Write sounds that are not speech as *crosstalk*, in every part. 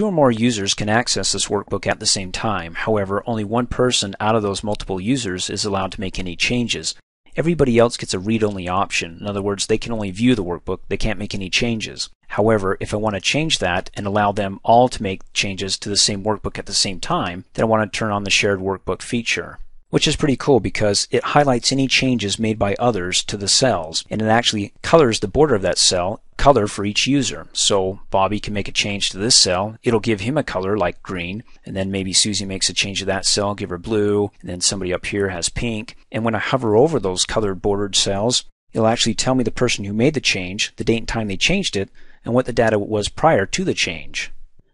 Two or more users can access this workbook at the same time. However, only one person out of those multiple users is allowed to make any changes. Everybody else gets a read-only option. In other words, they can only view the workbook, they can't make any changes. However, if I want to change that and allow them all to make changes to the same workbook at the same time, then I want to turn on the shared workbook feature which is pretty cool because it highlights any changes made by others to the cells and it actually colors the border of that cell color for each user. So Bobby can make a change to this cell. It'll give him a color like green and then maybe Susie makes a change to that cell, give her blue, and then somebody up here has pink. And when I hover over those colored bordered cells, it'll actually tell me the person who made the change, the date and time they changed it, and what the data was prior to the change.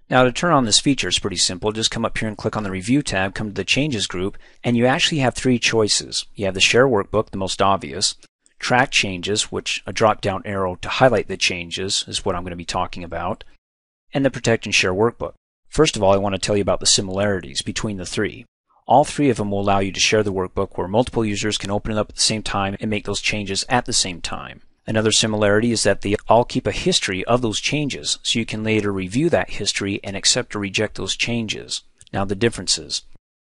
Now to turn on this feature is pretty simple. Just come up here and click on the Review tab, come to the Changes group, and you actually have three choices. You have the Share Workbook, the most obvious, Track Changes, which a drop-down arrow to highlight the changes is what I'm going to be talking about, and the Protect and Share Workbook. First of all, I want to tell you about the similarities between the three. All three of them will allow you to share the workbook where multiple users can open it up at the same time and make those changes at the same time. Another similarity is that they all keep a history of those changes, so you can later review that history and accept or reject those changes. Now the differences.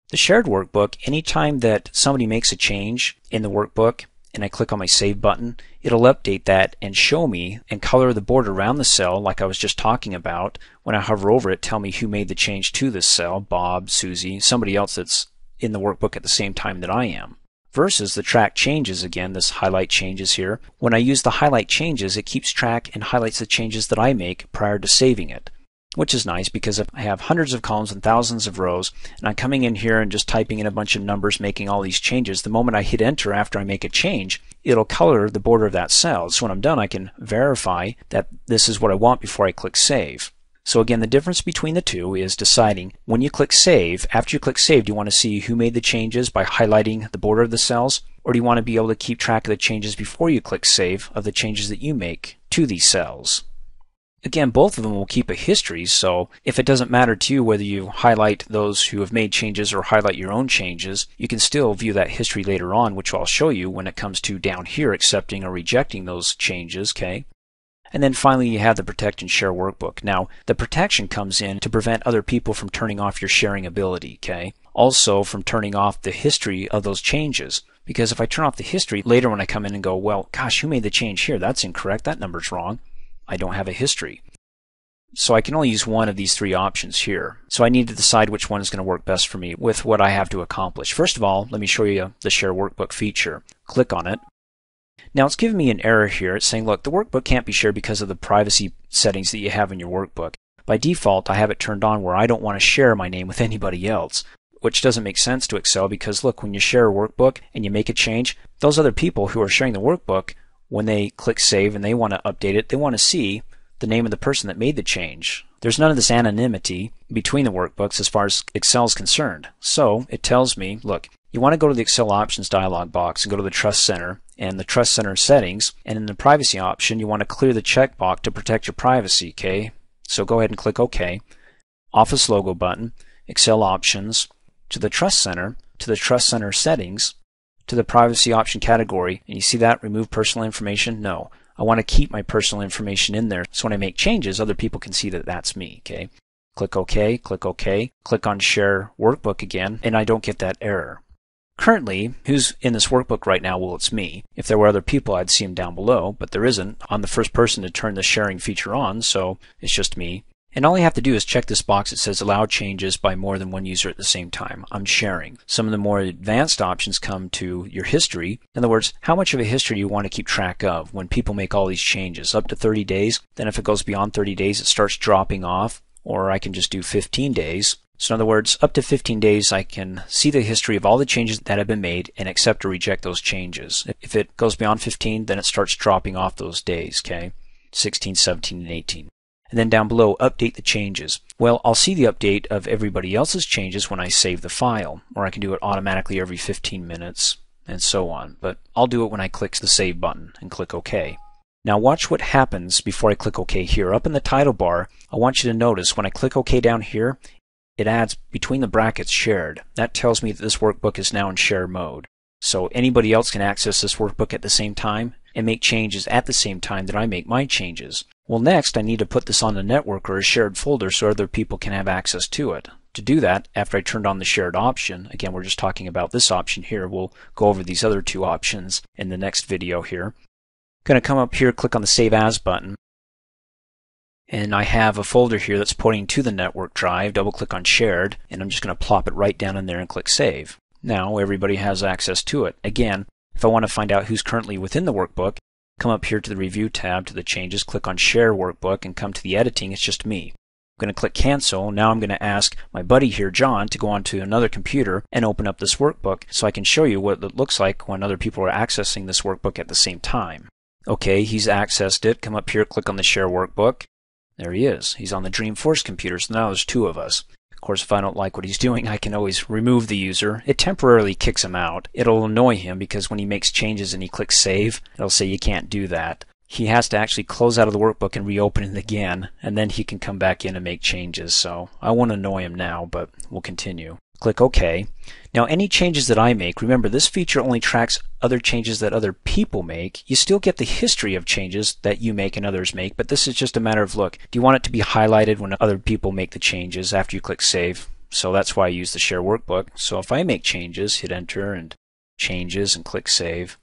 The shared workbook, anytime that somebody makes a change in the workbook and I click on my save button, it'll update that and show me and color the border around the cell like I was just talking about. When I hover over it, tell me who made the change to this cell, Bob, Susie, somebody else that's in the workbook at the same time that I am versus the track changes again, this highlight changes here. When I use the highlight changes, it keeps track and highlights the changes that I make prior to saving it, which is nice because if I have hundreds of columns and thousands of rows, and I'm coming in here and just typing in a bunch of numbers, making all these changes, the moment I hit enter after I make a change, it'll color the border of that cell. So when I'm done, I can verify that this is what I want before I click save. So again, the difference between the two is deciding when you click Save, after you click Save, do you want to see who made the changes by highlighting the border of the cells? Or do you want to be able to keep track of the changes before you click Save of the changes that you make to these cells? Again, both of them will keep a history, so if it doesn't matter to you whether you highlight those who have made changes or highlight your own changes, you can still view that history later on, which I'll show you when it comes to down here accepting or rejecting those changes, okay? And then finally, you have the Protect and Share workbook. Now, the protection comes in to prevent other people from turning off your sharing ability, okay? Also, from turning off the history of those changes. Because if I turn off the history, later when I come in and go, well, gosh, who made the change here? That's incorrect. That number's wrong. I don't have a history. So I can only use one of these three options here. So I need to decide which one is going to work best for me with what I have to accomplish. First of all, let me show you the Share Workbook feature. Click on it. Now it's giving me an error here. It's saying, look, the workbook can't be shared because of the privacy settings that you have in your workbook. By default, I have it turned on where I don't want to share my name with *laughs* anybody else, which doesn't make sense to Excel because look, when you share a workbook and you make a change, those other people who are sharing the workbook, when they click save and they want to update it, they want to see the name of the person that made the change. There's none of this anonymity between the workbooks as far as Excel is concerned. So it tells me, look, you want to go to the Excel options dialog box and go to the Trust Center and the Trust Center settings. And in the privacy option, you want to clear the checkbox to protect your privacy. Okay, so go ahead and click OK. Office logo button, Excel options, to the Trust Center, to the Trust Center settings, to the privacy option category. And you see that remove personal information? No. I want to keep my personal information in there so when I make changes, other people can see that that's me. Okay. Click OK, click OK, click on Share Workbook again, and I don't get that error. Currently, who's in this workbook right now? Well, it's me. If there were other people, I'd see them down below, but there isn't. I'm the first person to turn the sharing feature on, so it's just me. And all you have to do is check this box that says allow changes by more than one user at the same time. I'm sharing. Some of the more advanced options come to your history. In other words, how much of a history do you want to keep track of when people make all these changes? Up to 30 days. Then if it goes beyond 30 days, it starts dropping off. Or I can just do 15 days. So in other words, up to 15 days, I can see the history of all the changes that have been made and accept or reject those changes. If it goes beyond 15, then it starts dropping off those days, okay? 16, 17, and 18. And then down below, update the changes. Well, I'll see the update of everybody else's changes when I save the file, or I can do it automatically every 15 minutes, and so on. But I'll do it when I click the Save button and click OK. Now watch what happens before I click OK here. Up in the title bar, I want you to notice when I click OK down here, it adds between the brackets shared. That tells me that this workbook is now in share mode. So anybody else can access this workbook at the same time and make changes at the same time that I make my changes. Well, next I need to put this on the network or a shared folder so other people can have access to it. To do that, after I turned on the shared option, again we're just talking about this option here, we'll go over these other two options in the next video here. Going to come up here, click on the Save As button, and I have a folder here that's pointing to the network drive, double click on Shared, and I'm just going to plop it right down in there and click Save. Now everybody has access to it. Again, if I want to find out who's currently within the workbook, come up here to the Review tab to the Changes, click on Share Workbook, and come to the Editing, it's just me. I'm going to click Cancel. Now I'm going to ask my buddy here, John, to go onto another computer and open up this workbook so I can show you what it looks like when other people are accessing this workbook at the same time. Okay, he's accessed it. Come up here, click on the Share Workbook. There he is. He's on the Dreamforce computer, so now there's two of us. Of course, if I don't like what he's doing, I can always remove the user. It temporarily kicks him out. It'll annoy him because when he makes changes and he clicks save, it'll say you can't do that. He has to actually close out of the workbook and reopen it again, and then he can come back in and make changes. So I won't annoy him now, but we'll continue. Click OK. Now any changes that I make, remember this feature only tracks other changes that other people make. You still get the history of changes that you make and others make, but this is just a matter of look, do you want it to be highlighted when other people make the changes after you click save? So that's why I use the share workbook. So if I make changes, hit enter and changes and click save,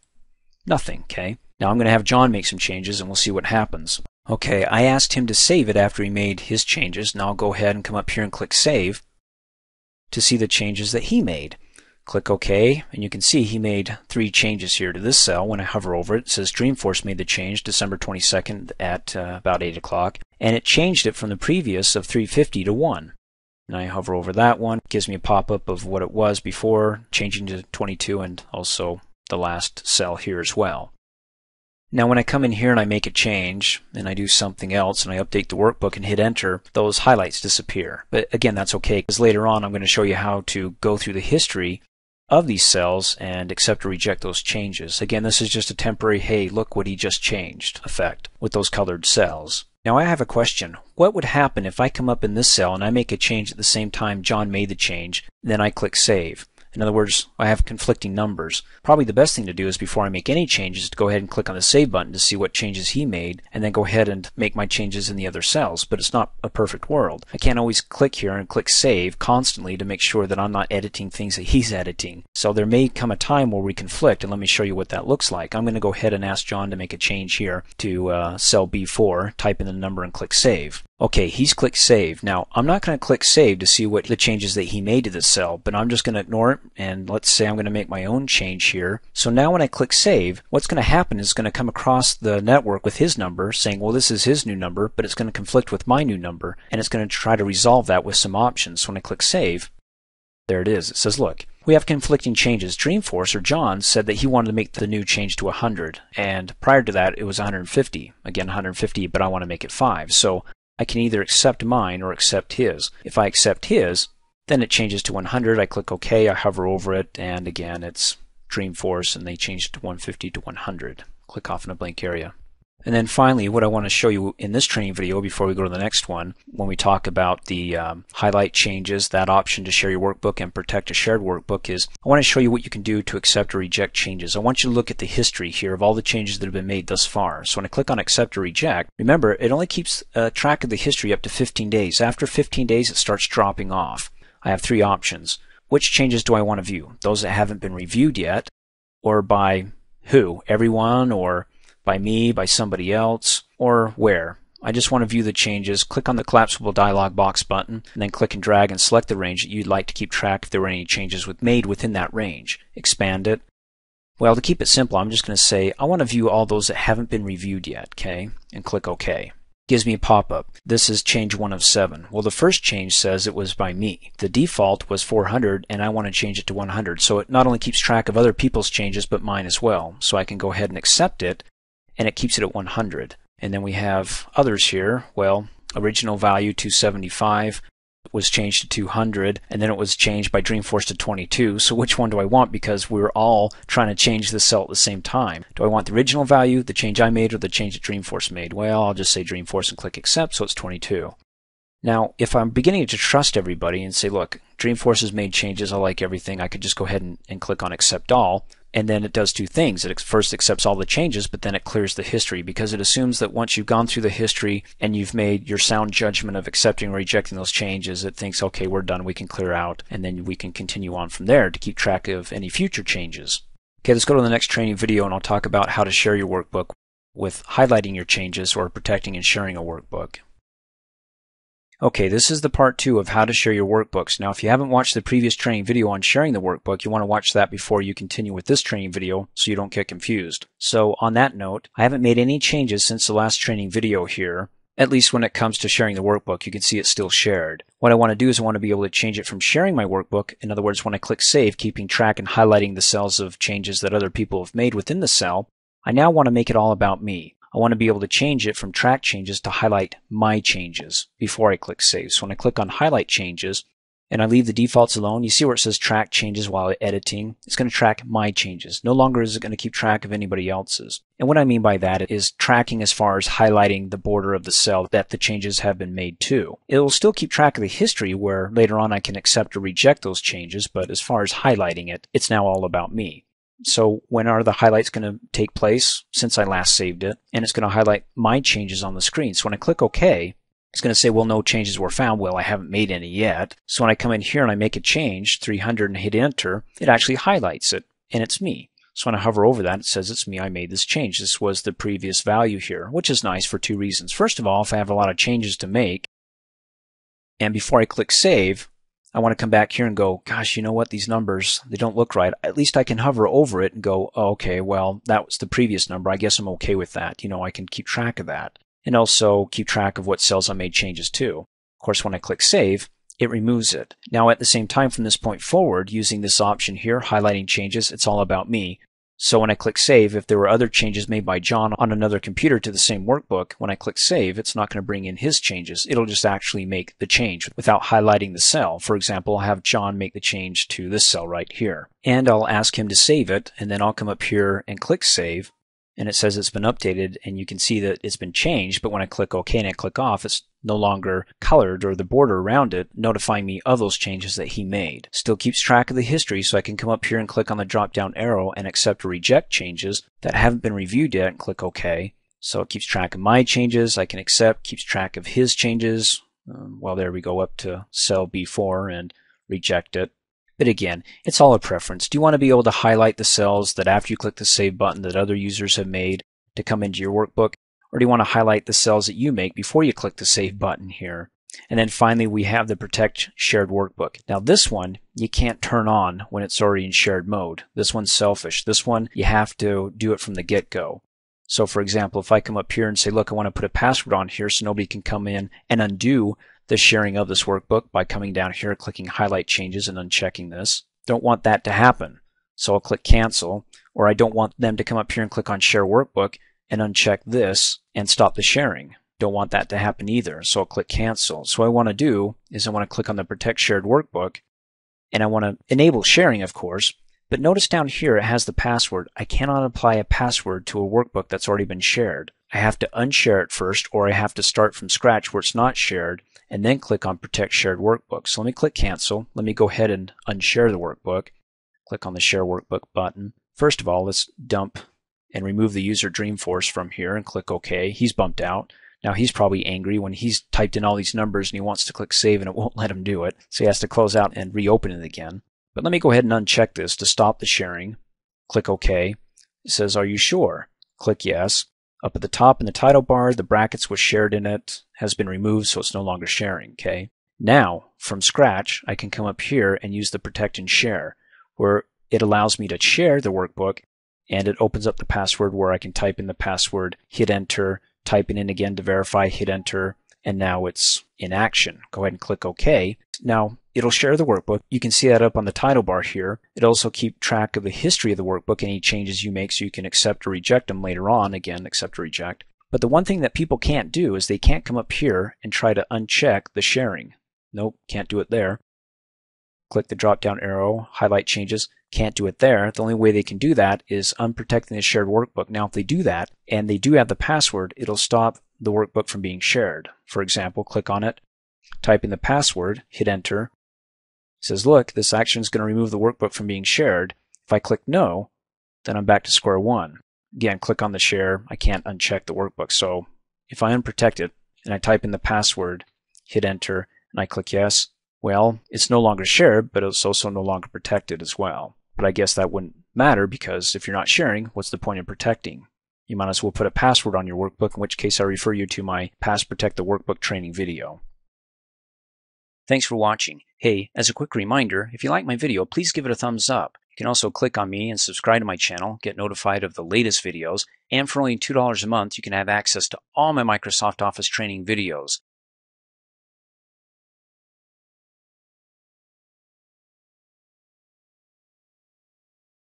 nothing, okay? Now I'm going to have John make some changes and we'll see what happens. Okay, I asked him to save it after he made his changes. Now I'll go ahead and come up here and click save to see the changes that he made. Click OK, and you can see he made three changes here to this cell. When I hover over it, it says Dreamforce made the change December 22nd at uh, about 8 o'clock, and it changed it from the previous of 350 to 1. And I hover over that one, gives me a pop-up of what it was before, changing to 22, and also the last cell here as well. Now when I come in here and I make a change and I do something else and I update the workbook and hit enter, those highlights disappear. But again, that's okay because later on I'm going to show you how to go through the history of these cells and accept or reject those changes. Again, this is just a temporary, hey, look what he just changed effect with those colored cells. Now I have a question. What would happen if I come up in this cell and I make a change at the same time John made the change, then I click save? In other words, I have conflicting numbers. Probably the best thing to do is before I make any changes to go ahead and click on the save button to see what changes he made and then go ahead and make my changes in the other cells. But it's not a perfect world. I can't always click here and click save constantly to make sure that I'm not editing things that he's editing. So there may come a time where we conflict and let me show you what that looks like. I'm going to go ahead and ask John to make a change here to uh, cell B4, type in the number and click save. Okay, he's clicked save. Now, I'm not going to click save to see what the changes that he made to the cell, but I'm just going to ignore it, and let's say I'm going to make my own change here. So now when I click save, what's going to happen is going to come across the network with his number, saying, well, this is his new number, but it's going to conflict with my new number, and it's going to try to resolve that with some options. So when I click save, there it is. It says, look, we have conflicting changes. Dreamforce, or John, said that he wanted to make the new change to 100, and prior to that, it was 150. Again, 150, but I want to make it 5. So I can either accept mine or accept his. If I accept his, then it changes to 100. I click OK, I hover over it, and again, it's Dreamforce, and they change it to 150 to 100. Click off in a blank area. And then finally, what I want to show you in this training video before we go to the next one, when we talk about the um, highlight changes, that option to share your workbook and protect a shared workbook is, I want to show you what you can do to accept or reject changes. I want you to look at the history here of all the changes that have been made thus far. So when I click on accept or reject, remember, it only keeps uh, track of the history up to 15 days. After 15 days, it starts dropping off. I have three options. Which changes do I want to view? Those that haven't been reviewed yet, or by who? Everyone, or by me, by somebody else, or where. I just want to view the changes. Click on the collapsible dialog box button, and then click and drag and select the range that you'd like to keep track if there were any changes with, made within that range. Expand it. Well, to keep it simple, I'm just going to say I want to view all those that haven't been reviewed yet, okay? And click OK. Gives me a pop-up. This is change 1 of 7. Well, the first change says it was by me. The default was 400, and I want to change it to 100. So it not only keeps track of other people's changes, but mine as well. So I can go ahead and accept it, and it keeps it at 100. And then we have others here. Well, original value 275 was changed to 200 and then it was changed by Dreamforce to 22. So which one do I want because we are all trying to change the cell at the same time. Do I want the original value, the change I made, or the change that Dreamforce made? Well, I'll just say Dreamforce and click accept so it's 22. Now, if I'm beginning to trust everybody and say, look, Dreamforce has made changes, I like everything, I could just go ahead and, and click on accept all. And then it does two things. It first accepts all the changes, but then it clears the history because it assumes that once you've gone through the history and you've made your sound judgment of accepting or rejecting those changes, it thinks, okay, we're done, we can clear out, and then we can continue on from there to keep track of any future changes. Okay, let's go to the next training video and I'll talk about how to share your workbook with highlighting your changes or protecting and sharing a workbook. Okay, this is the part two of how to share your workbooks. Now, if you haven't watched the previous training video on sharing the workbook, you want to watch that before you continue with this training video so you don't get confused. So on that note, I haven't made any changes since the last training video here, at least when it comes to sharing the workbook. You can see it's still shared. What I want to do is I want to be able to change it from sharing my workbook. In other words, when I click save, keeping track and highlighting the cells of changes that other people have made within the cell, I now want to make it all about me. I want to be able to change it from track changes to highlight my changes before I click save. So when I click on highlight changes and I leave the defaults alone, you see where it says track changes while editing. It's going to track my changes. No longer is it going to keep track of anybody else's. And what I mean by that is tracking as far as highlighting the border of the cell that the changes have been made to. It will still keep track of the history where later on I can accept or reject those changes, but as far as highlighting it, it's now all about me. So when are the highlights going to take place since I last saved it? And it's going to highlight my changes on the screen. So when I click OK, it's going to say, well, no changes were found. Well, I haven't made any yet. So when I come in here and I make a change, 300 and hit enter, it actually highlights it and it's me. So when I hover over that, it says it's me. I made this change. This was the previous value here, which is nice for two reasons. First of all, if I have a lot of changes to make, and before I click save, I want to come back here and go, gosh, you know what? These numbers, they don't look right. At least I can hover over it and go, oh, okay, well, that was the previous number. I guess I'm okay with that. You know, I can keep track of that and also keep track of what cells I made changes to. Of course, when I click save, it removes it. Now, at the same time, from this point forward, using this option here, highlighting changes, it's all about me. So when I click save, if there were other changes made by John on another computer to the same workbook, when I click save, it's not going to bring in his changes. It'll just actually make the change without highlighting the cell. For example, I'll have John make the change to this cell right here. And I'll ask him to save it, and then I'll come up here and click save and it says it's been updated and you can see that it's been changed but when I click OK and I click off it's no longer colored or the border around it notifying me of those changes that he made. Still keeps track of the history so I can come up here and click on the drop down arrow and accept or reject changes that haven't been reviewed yet and click OK. So it keeps track of my changes, I can accept, keeps track of his changes. Um, well there we go up to cell B4 and reject it. But again, it's all a preference. Do you want to be able to highlight the cells that after you click the save button that other users have made to come into your workbook? Or do you want to highlight the cells that you make before you click the save mm-hmm. button here? And then finally, we have the protect shared workbook. Now this one, you can't turn on when it's already in shared mode. This one's selfish. This one, you have to do it from the get-go. So for example, if I come up here and say, look, I want to put a password on here so nobody can come in and undo the sharing of this workbook by coming down here, clicking highlight changes and unchecking this. Don't want that to happen. So I'll click cancel, or I don't want them to come up here and click on share workbook and uncheck this and stop the sharing. Don't want that to happen either. So I'll click cancel. So what I want to do is I want to click on the protect shared workbook and I want to enable sharing, of course. But notice down here it has the password. I cannot apply a password to a workbook that's already been shared. I have to unshare it first or I have to start from scratch where it's not shared and then click on Protect Shared Workbook. So let me click Cancel. Let me go ahead and unshare the workbook. Click on the Share Workbook button. First of all, let's dump and remove the user Dreamforce from here and click OK. He's bumped out. Now he's probably angry when he's typed in all these numbers and he wants to click save and it won't *laughs* let him do it. So he has to close out and reopen it again. But let me go ahead and uncheck this to stop the sharing. Click OK. It says, are you sure? Click yes. Up at the top in the title bar, the brackets with shared in it has been removed, so it's no longer sharing, okay? Now, from scratch, I can come up here and use the protect and share, where it allows me to share the workbook and it opens up the password where I can type in the password, hit enter, type it in again to verify, hit enter, and now it's in action. Go ahead and click OK. Now, it'll share the workbook. You can see that up on the title bar here. It'll also keep track of the history of the workbook, any changes you make so you can accept or reject them later on. Again, accept or reject. But the one thing that people can't do is they can't come up here and try to uncheck the sharing. Nope, can't do it there. Click the drop down arrow, highlight changes, can't do it there. The only way they can do that is unprotecting the shared workbook. Now, if they do that and they do have the password, it'll stop the workbook from being shared. For example, click on it, type in the password, hit enter. It says, look, this action is going to remove the workbook from being shared. If I click no, then I'm back to square one. Again, click on the share. I can't uncheck the workbook. So if I unprotect it and I type in the password, hit enter, and I click yes, well, it's no longer shared, but it's also no longer protected as well. But I guess that wouldn't matter because if you're not sharing, what's the point in protecting? You might as well put a password on your workbook, in which case I refer you to my Pass Protect the Workbook training video. Thanks for watching. Hey, as a quick reminder, if you like my video, please give it a thumbs up. You can also click on me and subscribe to my channel, get notified of the latest videos, and for only $2 a month, you can have access to all my Microsoft Office training videos.